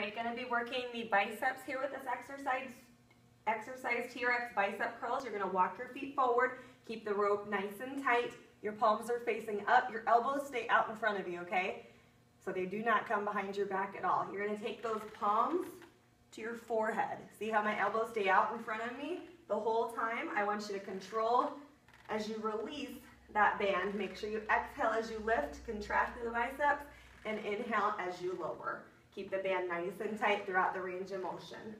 right, gonna be working the biceps here with this exercise. Exercise TRX bicep curls. You're gonna walk your feet forward, keep the rope nice and tight. Your palms are facing up, your elbows stay out in front of you, okay? So they do not come behind your back at all. You're gonna take those palms to your forehead. See how my elbows stay out in front of me the whole time? I want you to control as you release that band. Make sure you exhale as you lift, contract through the biceps, and inhale as you lower. Keep the band nice and tight throughout the range of motion.